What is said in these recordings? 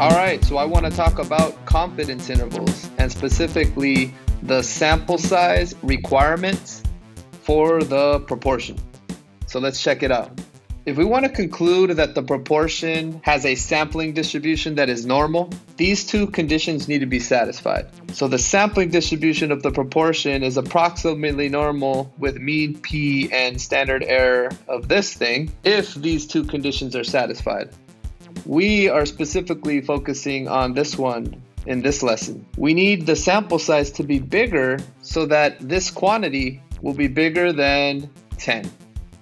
All right, so I want to talk about confidence intervals and specifically the sample size requirements for the proportion. So let's check it out. If we want to conclude that the proportion has a sampling distribution that is normal, these two conditions need to be satisfied. So the sampling distribution of the proportion is approximately normal with mean p and standard error of this thing if these two conditions are satisfied. We are specifically focusing on this one in this lesson. We need the sample size to be bigger so that this quantity will be bigger than 10.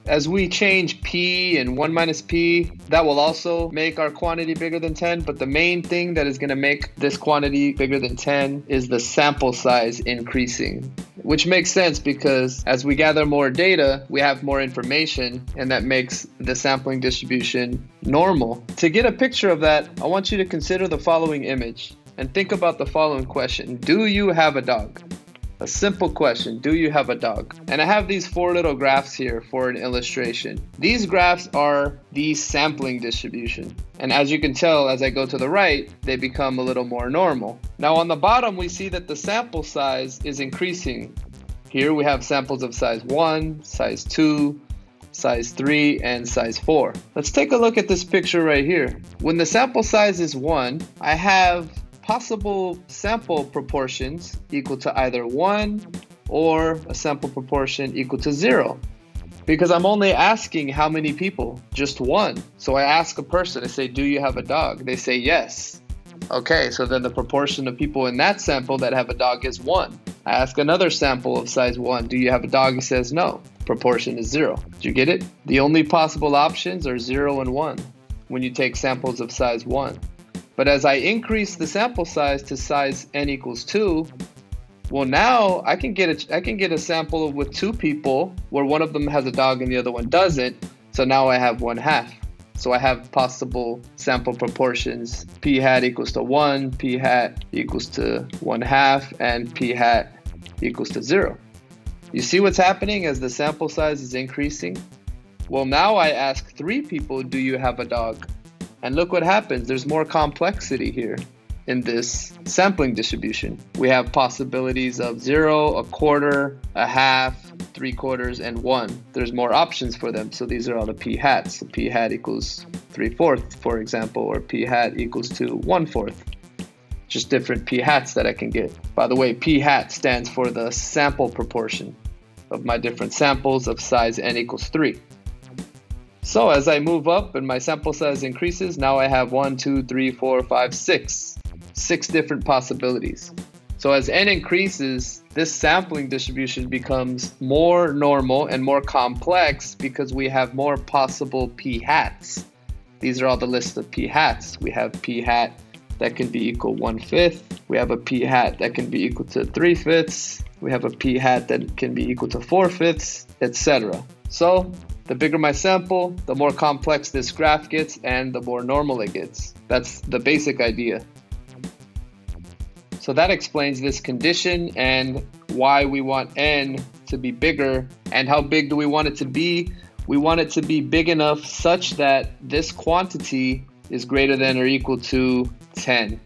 As we change p and 1 minus p, that will also make our quantity bigger than 10. But the main thing that is going to make this quantity bigger than 10 is the sample size increasing. Which makes sense because as we gather more data, we have more information, and that makes the sampling distribution normal. To get a picture of that, I want you to consider the following image and think about the following question Do you have a dog? A simple question Do you have a dog? And I have these four little graphs here for an illustration. These graphs are the sampling distribution. And as you can tell, as I go to the right, they become a little more normal. Now, on the bottom, we see that the sample size is increasing. Here we have samples of size 1, size 2, size 3, and size 4. Let's take a look at this picture right here. When the sample size is 1, I have possible sample proportions equal to either 1 or a sample proportion equal to 0. Because I'm only asking how many people, just one. So I ask a person, I say, Do you have a dog? They say yes. Okay, so then the proportion of people in that sample that have a dog is 1. I ask another sample of size 1, Do you have a dog? He says no. Proportion is 0. Did you get it? The only possible options are 0 and 1 when you take samples of size 1. But as I increase the sample size to size n equals 2, well now I can get a I can get a sample with two people where one of them has a dog and the other one doesn't. So now I have one half. So I have possible sample proportions. P hat equals to 1, P hat equals to 1 half, and P hat equals to 0. You see what's happening as the sample size is increasing? Well, now I ask three people, do you have a dog? And look what happens. There's more complexity here in this sampling distribution. We have possibilities of zero, a quarter, a half, three quarters, and one. There's more options for them. So these are all the p hats. So p hat equals three fourths, for example, or p hat equals to one fourth. Just different p hats that I can get. By the way, p hat stands for the sample proportion of my different samples of size n equals three. So as I move up and my sample size increases, now I have one, two, three, four, five, six, six different possibilities. So as n increases, this sampling distribution becomes more normal and more complex because we have more possible p hats. These are all the list of p hats. We have p hat that can be equal one fifth. We have a p hat that can be equal to three fifths. We have a p hat that can be equal to four fifths, etc. So the bigger my sample, the more complex this graph gets and the more normal it gets. That's the basic idea. So that explains this condition and why we want n to be bigger and how big do we want it to be? We want it to be big enough such that this quantity is greater than or equal to 10.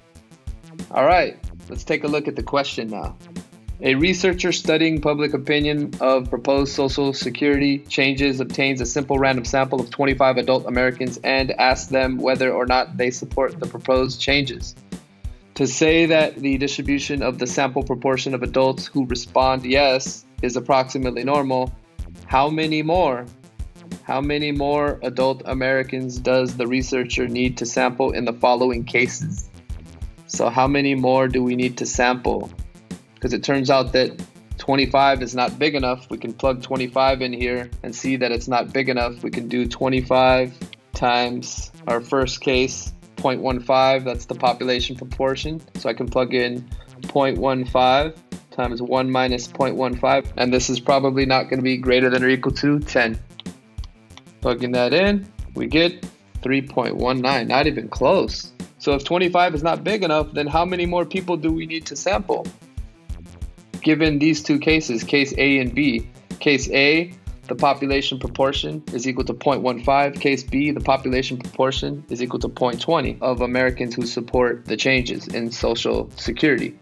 All right, let's take a look at the question now. A researcher studying public opinion of proposed Social Security changes obtains a simple random sample of 25 adult Americans and asks them whether or not they support the proposed changes. To say that the distribution of the sample proportion of adults who respond yes is approximately normal, how many more? How many more adult Americans does the researcher need to sample in the following cases? So, how many more do we need to sample? Because it turns out that 25 is not big enough. We can plug 25 in here and see that it's not big enough. We can do 25 times our first case, 0.15. That's the population proportion. So I can plug in 0.15 times 1 minus 0.15. And this is probably not going to be greater than or equal to 10. Plugging that in, we get 3.19. Not even close. So if 25 is not big enough, then how many more people do we need to sample? Given these two cases, case A and B. Case A, the population proportion is equal to 0.15. Case B, the population proportion is equal to 0.20 of Americans who support the changes in Social Security.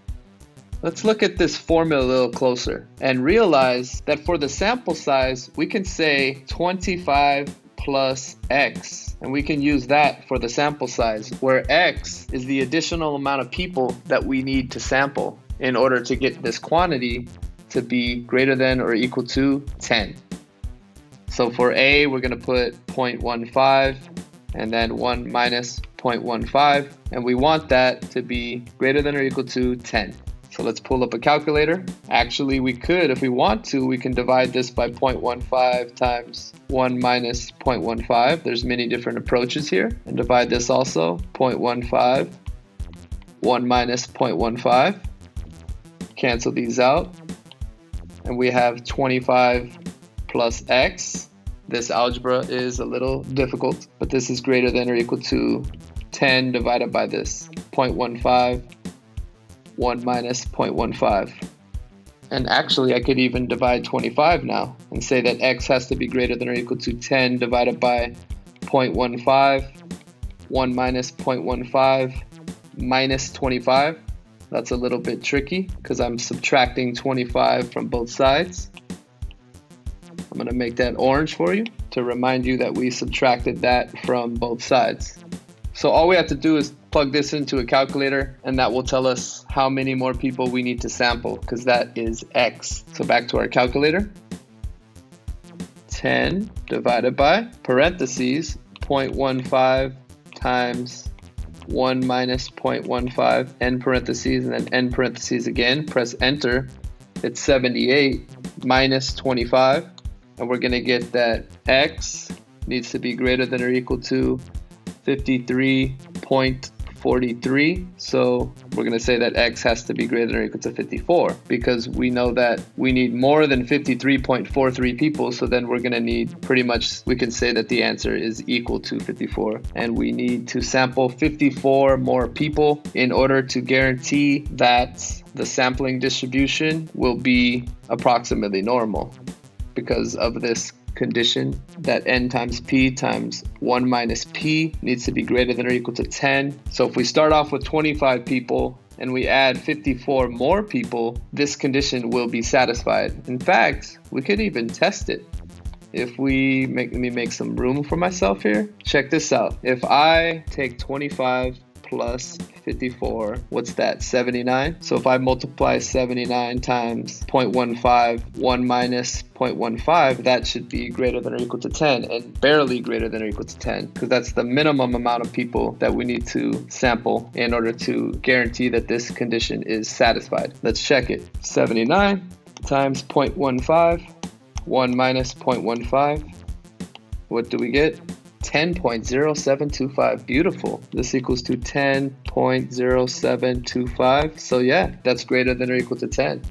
Let's look at this formula a little closer and realize that for the sample size, we can say 25 plus x. And we can use that for the sample size, where x is the additional amount of people that we need to sample in order to get this quantity to be greater than or equal to 10. So for A, we're going to put 0.15 and then 1 minus 0.15, and we want that to be greater than or equal to 10. So let's pull up a calculator. Actually, we could, if we want to, we can divide this by 0.15 times 1 minus 0.15. There's many different approaches here. And divide this also, 0.15, 1 minus 0.15. Cancel these out. And we have 25 plus x. This algebra is a little difficult, but this is greater than or equal to 10 divided by this 0.15 1 minus 0.15. And actually, I could even divide 25 now and say that x has to be greater than or equal to 10 divided by 0.15, 1 minus 0.15 minus 25. That's a little bit tricky because I'm subtracting 25 from both sides. I'm going to make that orange for you to remind you that we subtracted that from both sides. So all we have to do is plug this into a calculator and that will tell us how many more people we need to sample because that is x. So back to our calculator. 10 divided by parentheses 0.15 times 1 minus 0.15 end parentheses and then end parentheses again. Press enter. It's 78 minus 25 and we're going to get that x needs to be greater than or equal to 53.43. So we're going to say that x has to be greater than or equal to 54 because we know that we need more than 53.43 people. So then we're going to need pretty much, we can say that the answer is equal to 54. And we need to sample 54 more people in order to guarantee that the sampling distribution will be approximately normal because of this condition that n times p times 1 minus p needs to be greater than or equal to 10. So if we start off with 25 people and we add 54 more people, this condition will be satisfied. In fact, we could even test it. If we make, let me make some room for myself here. Check this out. If I take 25 plus 54, what's that, 79? So if I multiply 79 times 0.15, 1 minus 0.15, that should be greater than or equal to 10 and barely greater than or equal to 10 because that's the minimum amount of people that we need to sample in order to guarantee that this condition is satisfied. Let's check it. 79 times 0.15, 1 minus 0.15. What do we get? 10.0725. Beautiful. This equals to 10.0725. So yeah, that's greater than or equal to 10.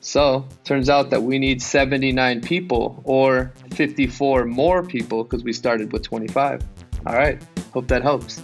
So turns out that we need 79 people or 54 more people because we started with 25. All right. Hope that helps.